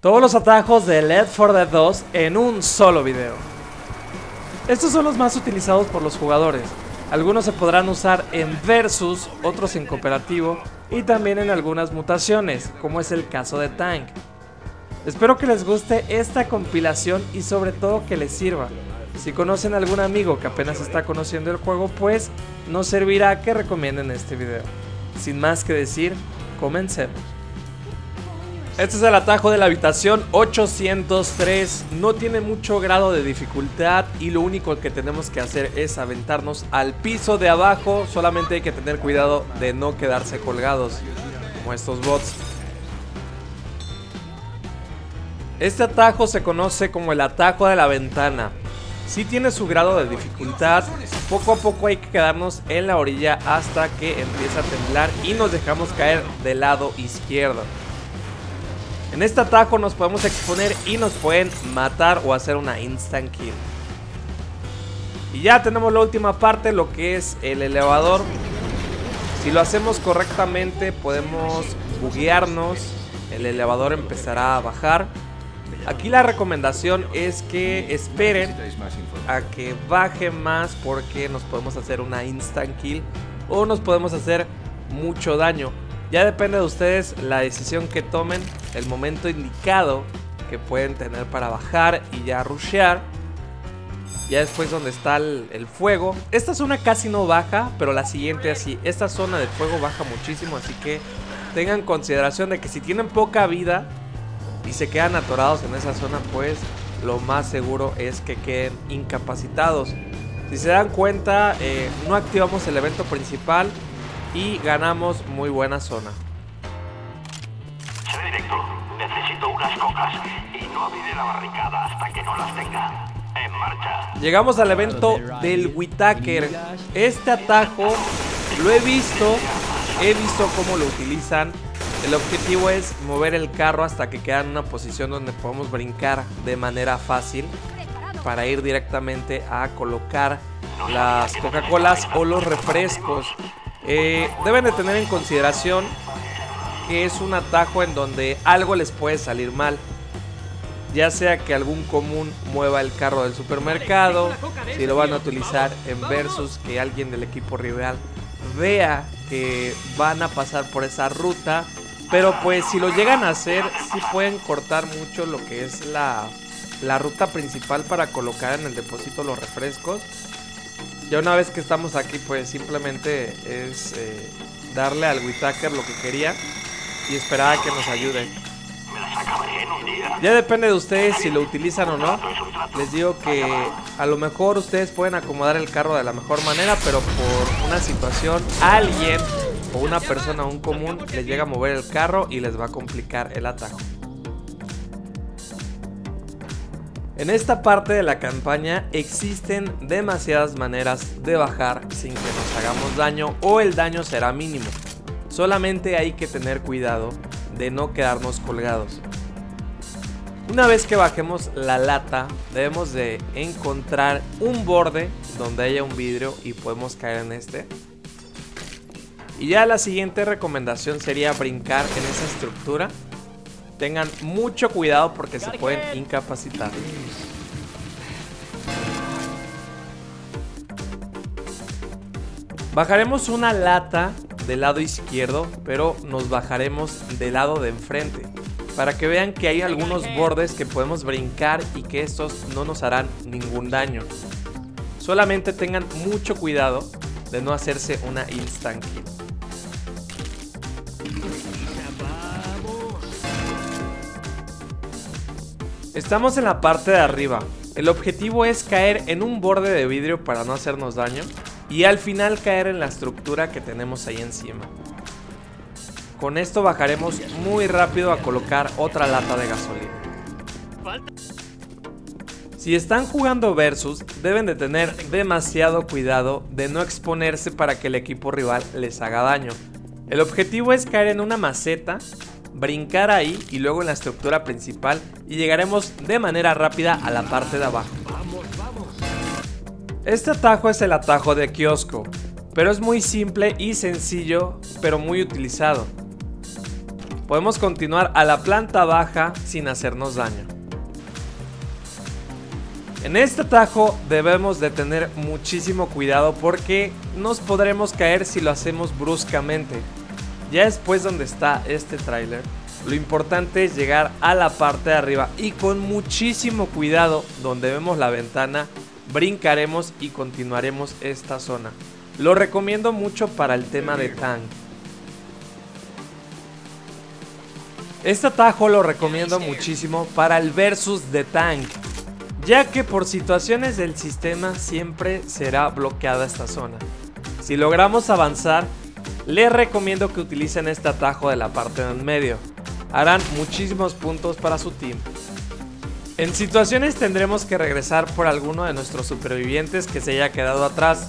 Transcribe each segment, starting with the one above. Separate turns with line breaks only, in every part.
Todos los atajos de Left 4 Dead 2 en un solo video. Estos son los más utilizados por los jugadores. Algunos se podrán usar en versus, otros en cooperativo y también en algunas mutaciones, como es el caso de Tank. Espero que les guste esta compilación y sobre todo que les sirva. Si conocen a algún amigo que apenas está conociendo el juego, pues nos servirá que recomienden este video. Sin más que decir, comencemos. Este es el atajo de la habitación 803. No tiene mucho grado de dificultad y lo único que tenemos que hacer es aventarnos al piso de abajo. Solamente hay que tener cuidado de no quedarse colgados como estos bots. Este atajo se conoce como el atajo de la ventana. Si tiene su grado de dificultad, poco a poco hay que quedarnos en la orilla hasta que empieza a temblar y nos dejamos caer del lado izquierdo. En este atajo nos podemos exponer y nos pueden matar o hacer una instant kill. Y ya tenemos la última parte, lo que es el elevador. Si lo hacemos correctamente podemos buguearnos, el elevador empezará a bajar. Aquí la recomendación es que esperen a que baje más porque nos podemos hacer una instant kill o nos podemos hacer mucho daño. Ya depende de ustedes la decisión que tomen, el momento indicado que pueden tener para bajar y ya rushear. Ya después donde está el, fuego. Esta zona casi no baja, pero la siguiente así. Esta zona de fuego baja muchísimo, así que tengan consideración de que si tienen poca vida y se quedan atorados en esa zona, pues lo más seguro es que queden incapacitados. Si se dan cuenta, eh, no activamos el evento principal y ganamos muy buena zona.
Seré directo. Necesito unas cocas y no abriré la barricada hasta que no las tenga. En marcha.
Llegamos al evento del Whitaker. Este atajo lo he visto, he visto cómo lo utilizan. El objetivo es mover el carro hasta que queda en una posición donde podemos brincar de manera fácil para ir directamente a colocar las Coca-Colas o los refrescos eh, deben de tener en consideración que es un atajo en donde algo les puede salir mal. Ya sea que algún común mueva el carro del supermercado, si lo van a utilizar en versus, que alguien del equipo rival vea que van a pasar por esa ruta. Pero pues si lo llegan a hacer, sí pueden cortar mucho lo que es la, la ruta principal para colocar en el depósito los refrescos. Ya una vez que estamos aquí, pues simplemente es eh, darle al Whitaker lo que quería y esperar a que nos ayude. Ya depende de ustedes si lo utilizan o no. Les digo que a lo mejor ustedes pueden acomodar el carro de la mejor manera, pero por una situación, alguien o una persona, un común, les llega a mover el carro y les va a complicar el atajo. En esta parte de la campaña existen demasiadas maneras de bajar sin que nos hagamos daño o el daño será mínimo. Solamente hay que tener cuidado de no quedarnos colgados. Una vez que bajemos la lata, debemos de encontrar un borde donde haya un vidrio y podemos caer en este. Y ya la siguiente recomendación sería brincar en esa estructura Tengan mucho cuidado porque se pueden incapacitar. Bajaremos una lata del lado izquierdo, pero nos bajaremos del lado de enfrente. Para que vean que hay algunos bordes que podemos brincar y que estos no nos harán ningún daño. Solamente tengan mucho cuidado de no hacerse una instant kill. Estamos en la parte de arriba. El objetivo es caer en un borde de vidrio para no hacernos daño y al final caer en la estructura que tenemos ahí encima. Con esto bajaremos muy rápido a colocar otra lata de gasolina. Si están jugando versus, deben de tener demasiado cuidado de no exponerse para que el equipo rival les haga daño. El objetivo es caer en una maceta brincar ahí y luego en la estructura principal y llegaremos de manera rápida a la parte de abajo. Este atajo es el atajo de kiosco, pero es muy simple y sencillo, pero muy utilizado. podemos continuar a la planta baja sin hacernos daño. En este atajo debemos de tener muchísimo cuidado porque nos podremos caer si lo hacemos bruscamente. Ya después donde está este tráiler, lo importante es llegar a la parte de arriba y con muchísimo cuidado donde vemos la ventana, brincaremos y continuaremos esta zona. Lo recomiendo mucho para el tema de tank. Este atajo lo recomiendo muchísimo para el versus de tank ya que por situaciones del sistema siempre será bloqueada esta zona. Si logramos avanzar, les recomiendo que utilicen este atajo de la parte en medio. Harán muchísimos puntos para su team. En situaciones tendremos que regresar por alguno de nuestros supervivientes que se haya quedado atrás.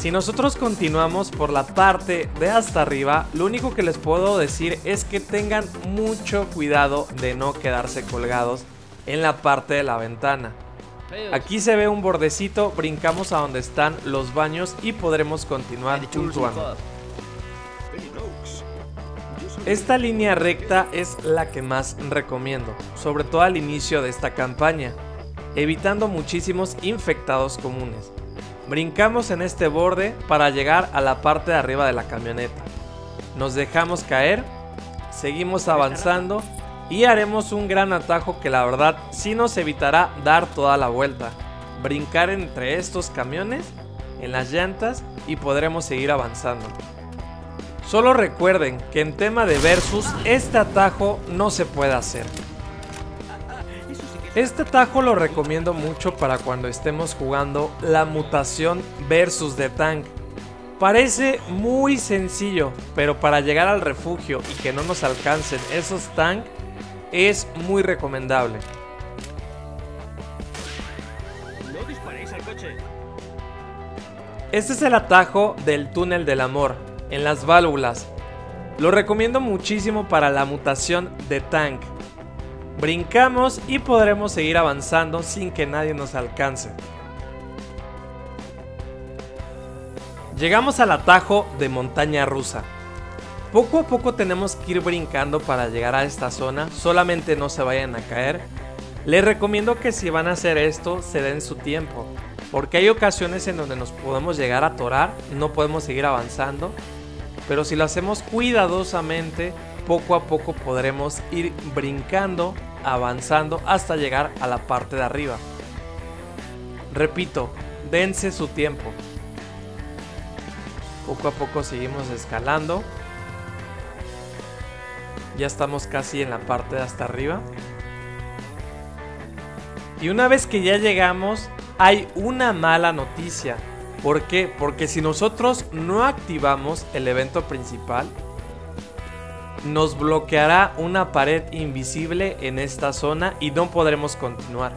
Si nosotros continuamos por la parte de hasta arriba, lo único que les puedo decir es que tengan mucho cuidado de no quedarse colgados en la parte de la ventana. Aquí se ve un bordecito, brincamos a donde están los baños y podremos continuar puntuando. Esta línea recta es la que más recomiendo, sobre todo al inicio de esta campaña, evitando muchísimos infectados comunes. Brincamos en este borde para llegar a la parte de arriba de la camioneta. Nos dejamos caer, seguimos avanzando y haremos un gran atajo que la verdad sí nos evitará dar toda la vuelta, brincar entre estos camiones, en las llantas y podremos seguir avanzando. Solo recuerden que en tema de versus este atajo no se puede hacer. Este atajo lo recomiendo mucho para cuando estemos jugando la mutación versus de tank. Parece muy sencillo, pero para llegar al refugio y que no nos alcancen esos tanks es muy recomendable. Este es el atajo del túnel del amor, en las válvulas. Lo recomiendo muchísimo para la mutación de tank. Brincamos y podremos seguir avanzando sin que nadie nos alcance. Llegamos al atajo de montaña rusa. Poco a poco tenemos que ir brincando para llegar a esta zona, solamente no se vayan a caer. Les recomiendo que si van a hacer esto, se den su tiempo, porque hay ocasiones en donde nos podemos llegar a atorar, no podemos seguir avanzando, pero si lo hacemos cuidadosamente, poco a poco podremos ir brincando, avanzando hasta llegar a la parte de arriba. Repito, dense su tiempo. Poco a poco seguimos escalando. Ya estamos casi en la parte de hasta arriba. Y una vez que ya llegamos, hay una mala noticia. ¿Por qué? Porque si nosotros no activamos el evento principal, nos bloqueará una pared invisible en esta zona y no podremos continuar.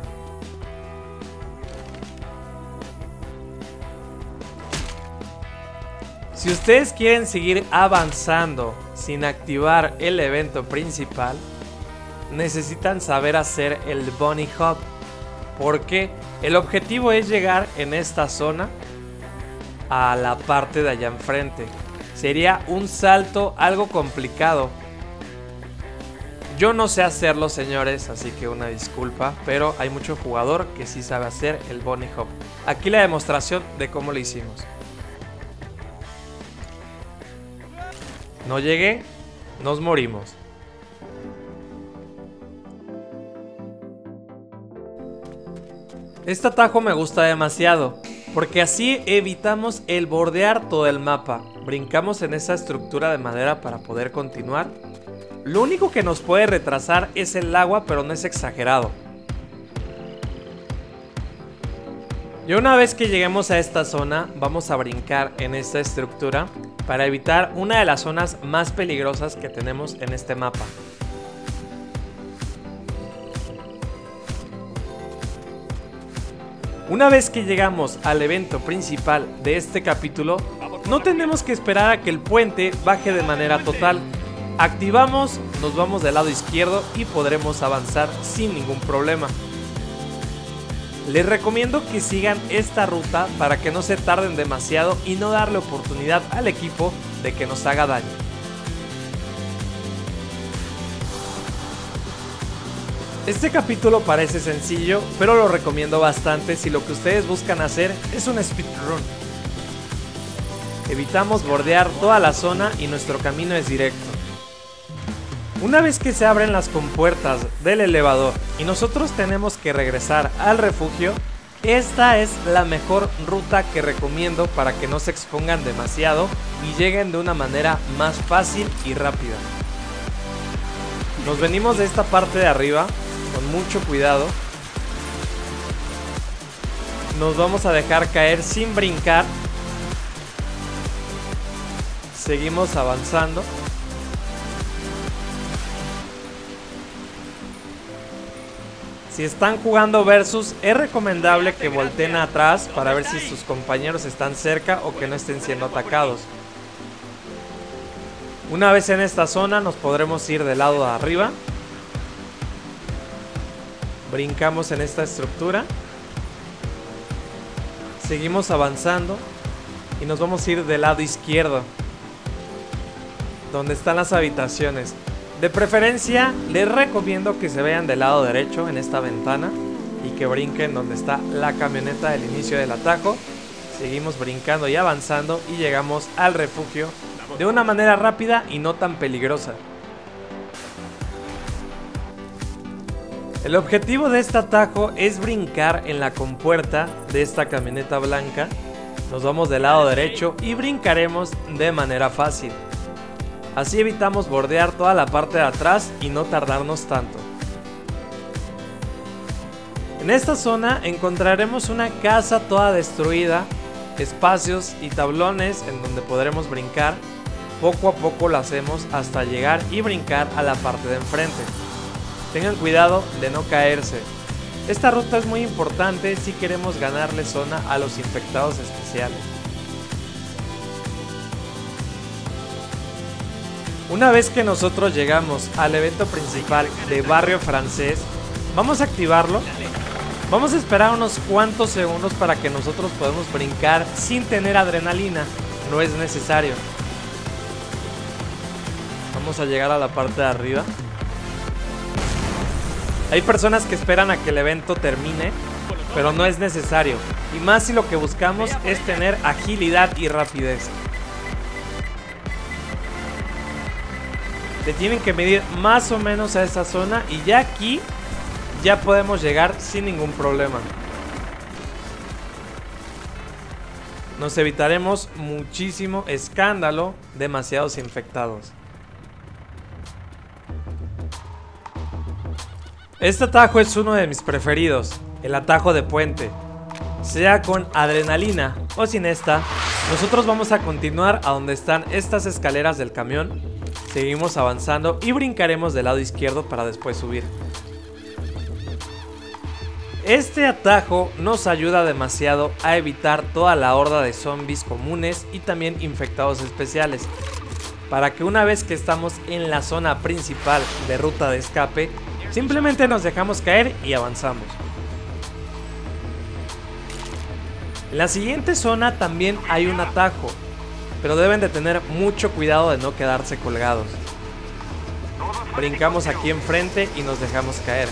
Si ustedes quieren seguir avanzando sin activar el evento principal, necesitan saber hacer el Bunny Hop. Porque el objetivo es llegar en esta zona a la parte de allá enfrente. Sería un salto algo complicado. Yo no sé hacerlo, señores, así que una disculpa, pero hay mucho jugador que sí sabe hacer el Bunny Hop. Aquí la demostración de cómo lo hicimos. No llegué, nos morimos. Este atajo me gusta demasiado, porque así evitamos el bordear todo el mapa. Brincamos en esa estructura de madera para poder continuar. Lo único que nos puede retrasar es el agua, pero no es exagerado. Y una vez que lleguemos a esta zona, vamos a brincar en esta estructura para evitar una de las zonas más peligrosas que tenemos en este mapa. Una vez que llegamos al evento principal de este capítulo, no tenemos que esperar a que el puente baje de manera total. Activamos, nos vamos del lado izquierdo y podremos avanzar sin ningún problema. Les recomiendo que sigan esta ruta para que no se tarden demasiado y no darle oportunidad al equipo de que nos haga daño. Este capítulo parece sencillo, pero lo recomiendo bastante si lo que ustedes buscan hacer es un speedrun. Evitamos bordear toda la zona y nuestro camino es directo. Una vez que se abren las compuertas del elevador y nosotros tenemos que regresar al refugio, esta es la mejor ruta que recomiendo para que no se expongan demasiado y lleguen de una manera más fácil y rápida. Nos venimos de esta parte de arriba con mucho cuidado. Nos vamos a dejar caer sin brincar. Seguimos avanzando. Si están jugando versus, es recomendable que volteen atrás para ver si sus compañeros están cerca o que no estén siendo atacados. Una vez en esta zona nos podremos ir del lado de arriba. Brincamos en esta estructura. Seguimos avanzando y nos vamos a ir del lado izquierdo. Donde están las habitaciones. De preferencia, les recomiendo que se vean del lado derecho en esta ventana y que brinquen donde está la camioneta del inicio del atajo. Seguimos brincando y avanzando y llegamos al refugio de una manera rápida y no tan peligrosa. El objetivo de este atajo es brincar en la compuerta de esta camioneta blanca. Nos vamos del lado derecho y brincaremos de manera fácil. Así evitamos bordear toda la parte de atrás y no tardarnos tanto. En esta zona encontraremos una casa toda destruida, espacios y tablones en donde podremos brincar. Poco a poco lo hacemos hasta llegar y brincar a la parte de enfrente. Tengan cuidado de no caerse. Esta ruta es muy importante si queremos ganarle zona a los infectados especiales. Una vez que nosotros llegamos al evento principal de Barrio Francés, vamos a activarlo. Vamos a esperar unos cuantos segundos para que nosotros podamos brincar sin tener adrenalina. No es necesario. Vamos a llegar a la parte de arriba. Hay personas que esperan a que el evento termine, pero no es necesario. Y más si lo que buscamos es tener agilidad y rapidez. Le tienen que medir más o menos a esa zona y ya aquí ya podemos llegar sin ningún problema. Nos evitaremos muchísimo escándalo, demasiados infectados. Este atajo es uno de mis preferidos, el atajo de puente. Sea con adrenalina o sin esta, nosotros vamos a continuar a donde están estas escaleras del camión Seguimos avanzando y brincaremos del lado izquierdo para después subir. Este atajo nos ayuda demasiado a evitar toda la horda de zombies comunes y también infectados especiales. Para que una vez que estamos en la zona principal de ruta de escape, simplemente nos dejamos caer y avanzamos. En la siguiente zona también hay un atajo, pero deben de tener mucho cuidado de no quedarse colgados. Brincamos aquí enfrente y nos dejamos caer.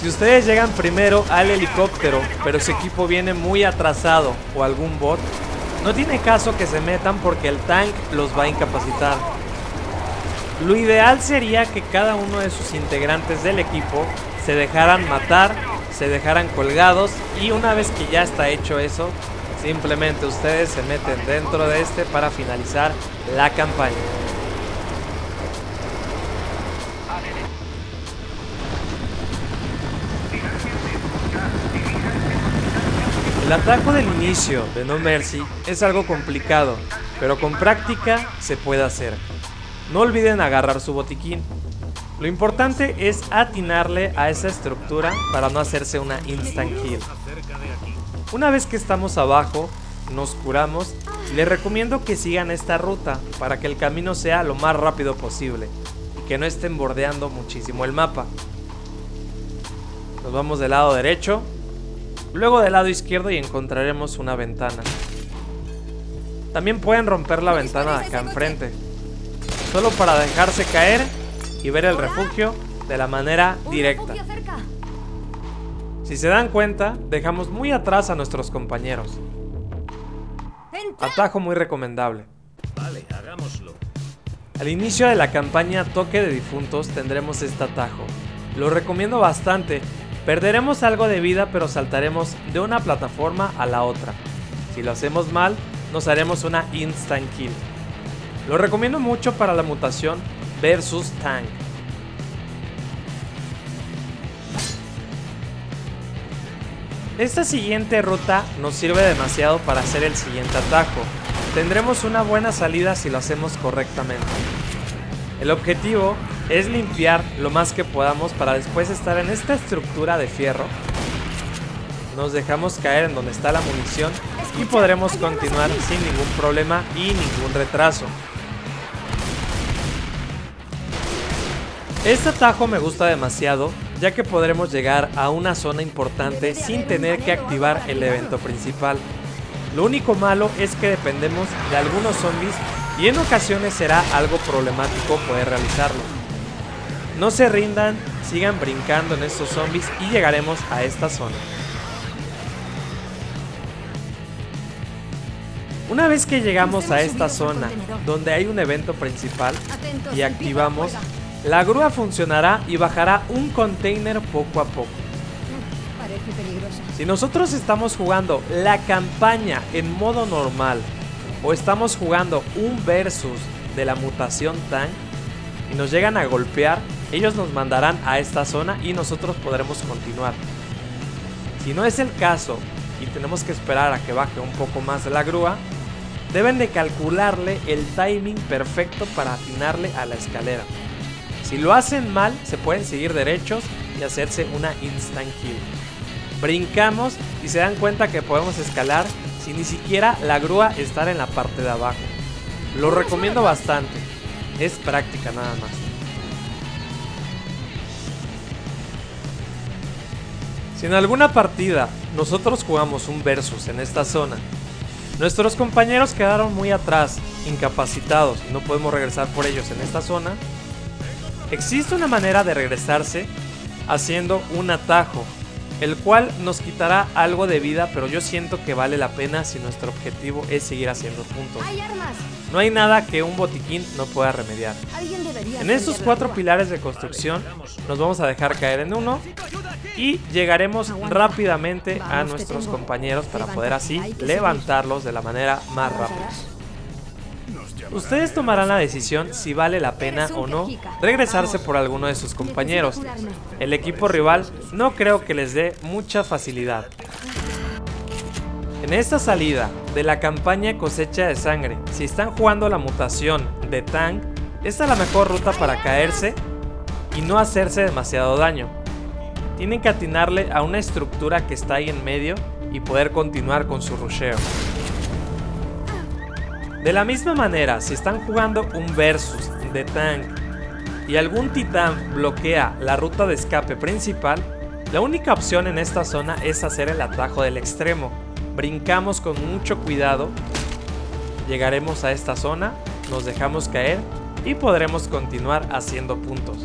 Si ustedes llegan primero al helicóptero, pero su equipo viene muy atrasado o algún bot, no tiene caso que se metan porque el tank los va a incapacitar. Lo ideal sería que cada uno de sus integrantes del equipo se dejaran matar, se dejaran colgados y una vez que ya está hecho eso, Simplemente ustedes se meten dentro de este para finalizar la campaña. El ataque del inicio de No Mercy es algo complicado, pero con práctica se puede hacer. No olviden agarrar su botiquín. Lo importante es atinarle a esa estructura para no hacerse una instant kill. Una vez que estamos abajo, nos curamos, les recomiendo que sigan esta ruta para que el camino sea lo más rápido posible y que no estén bordeando muchísimo el mapa. Nos vamos del lado derecho, luego del lado izquierdo y encontraremos una ventana. También pueden romper la ventana de acá enfrente, solo para dejarse caer y ver el refugio de la manera directa. Si se dan cuenta, dejamos muy atrás a nuestros compañeros. Atajo muy recomendable.
Vale, hagámoslo.
Al inicio de la campaña Toque de Difuntos tendremos este atajo. Lo recomiendo bastante. Perderemos algo de vida pero saltaremos de una plataforma a la otra. Si lo hacemos mal, nos haremos una instant kill. Lo recomiendo mucho para la mutación versus tank. Esta siguiente ruta nos sirve demasiado para hacer el siguiente atajo. Tendremos una buena salida si lo hacemos correctamente. El objetivo es limpiar lo más que podamos para después estar en esta estructura de fierro. Nos dejamos caer en donde está la munición y podremos continuar sin ningún problema y ningún retraso. Este atajo me gusta demasiado ya que podremos llegar a una zona importante sin tener que activar el evento principal. Lo único malo es que dependemos de algunos zombies y en ocasiones será algo problemático poder realizarlo. No se rindan, sigan brincando en estos zombies y llegaremos a esta zona. Una vez que llegamos a esta zona donde hay un evento principal y activamos, la grúa funcionará y bajará un container poco a poco. Si nosotros estamos jugando la campaña en modo normal o estamos jugando un versus de la mutación tank y nos llegan a golpear, ellos nos mandarán a esta zona y nosotros podremos continuar. Si no es el caso y tenemos que esperar a que baje un poco más la grúa, deben de calcularle el timing perfecto para atinarle a la escalera. Si lo hacen mal, se pueden seguir derechos y hacerse una instant kill. Brincamos y se dan cuenta que podemos escalar sin ni siquiera la grúa estar en la parte de abajo. Lo recomiendo bastante. Es práctica nada más. Si en alguna partida nosotros jugamos un versus en esta zona, nuestros compañeros quedaron muy atrás, incapacitados no podemos regresar por ellos en esta zona, Existe una manera de regresarse haciendo un atajo, el cual nos quitará algo de vida, pero yo siento que vale la pena si nuestro objetivo es seguir haciendo puntos. No hay nada que un botiquín no pueda remediar. En estos cuatro pilares de construcción nos vamos a dejar caer en uno y llegaremos rápidamente a nuestros compañeros para poder así levantarlos de la manera más rápida. Ustedes tomarán la decisión si vale la pena o no regresarse por alguno de sus compañeros. El equipo rival no creo que les dé mucha facilidad. En esta salida de la campaña cosecha de sangre, si están jugando la mutación de Tank, esta es la mejor ruta para caerse y no hacerse demasiado daño. Tienen que atinarle a una estructura que está ahí en medio y poder continuar con su rusheo. De la misma manera, si están jugando un versus de tank y algún titán bloquea la ruta de escape principal, la única opción en esta zona es hacer el atajo del extremo. Brincamos con mucho cuidado, llegaremos a esta zona, nos dejamos caer y podremos continuar haciendo puntos.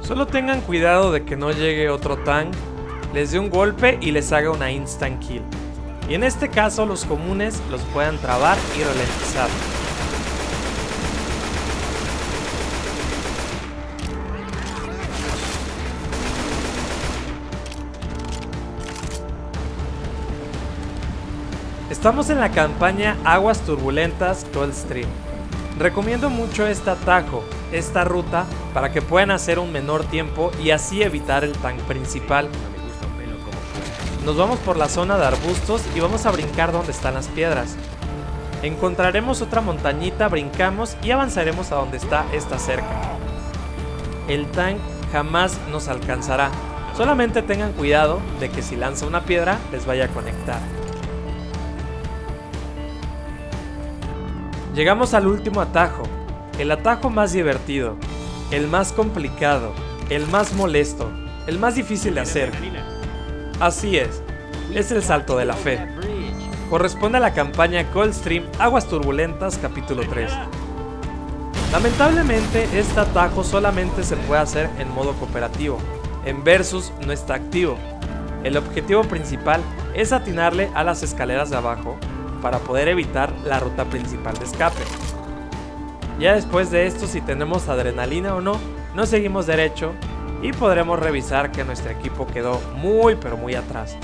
Solo tengan cuidado de que no llegue otro tank, les dé un golpe y les haga una instant kill y en este caso los comunes los puedan trabar y ralentizar. Estamos en la campaña Aguas Turbulentas Stream. Recomiendo mucho este atajo, esta ruta, para que puedan hacer un menor tiempo y así evitar el tank principal. Nos vamos por la zona de arbustos y vamos a brincar donde están las piedras. Encontraremos otra montañita, brincamos y avanzaremos a donde está esta cerca. El tank jamás nos alcanzará. Solamente tengan cuidado de que si lanza una piedra les vaya a conectar. Llegamos al último atajo, el atajo más divertido, el más complicado, el más molesto, el más difícil de hacer. Así es, es el salto de la fe. Corresponde a la campaña Coldstream Aguas Turbulentas capítulo 3. Lamentablemente este atajo solamente se puede hacer en modo cooperativo, en versus no está activo. El objetivo principal es atinarle a las escaleras de abajo para poder evitar la ruta principal de escape. Ya después de esto si tenemos adrenalina o no, nos seguimos derecho y podremos revisar que nuestro equipo quedó muy pero muy atrás.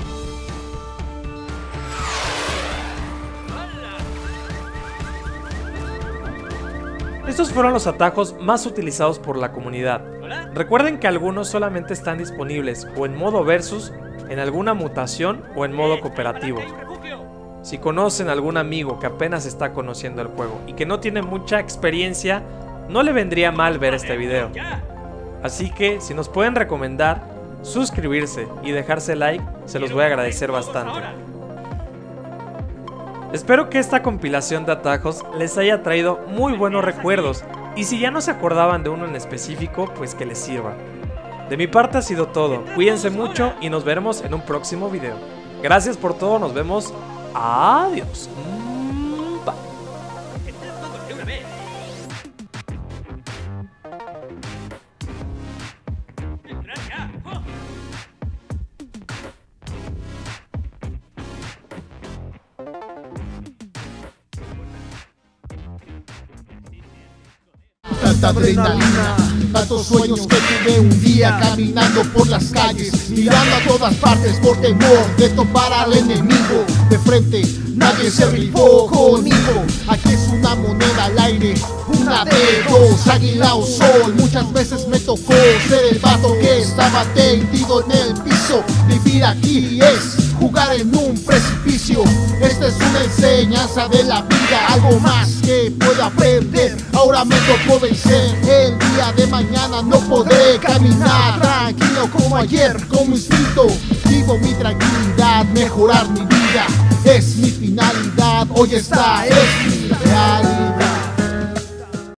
Estos fueron los atajos más utilizados por la comunidad. Recuerden que algunos solamente están disponibles o en modo versus, en alguna mutación o en modo cooperativo. Si conocen algún amigo que apenas está conociendo el juego y que no tiene mucha experiencia, no le vendría mal ver este video. Así que si nos pueden recomendar, suscribirse y dejarse like, se los voy a agradecer bastante. Espero que esta compilación de atajos les haya traído muy buenos recuerdos y si ya no se acordaban de uno en específico, pues que les sirva. De mi parte ha sido todo, cuídense mucho y nos veremos en un próximo video. Gracias por todo, nos vemos, adiós.
adrenalina, tantos sueños que tuve un día caminando por las calles, mirando a todas partes por temor de topar al enemigo de frente. Nadie se rifó conmigo, aquí es una moneda al aire, una de dos, águila o sol. Muchas veces me tocó ser el vato que estaba tendido en el piso. Vivir aquí es jugar en un precipicio. Esta es una enseñanza de la vida, algo más que puedo aprender. Ahora me tocó vencer, el día de mañana no podré caminar tranquilo como ayer, como instinto. Vivo mi tranquilidad, mejorar mi vida es mi finalidad. Hoy está, es mi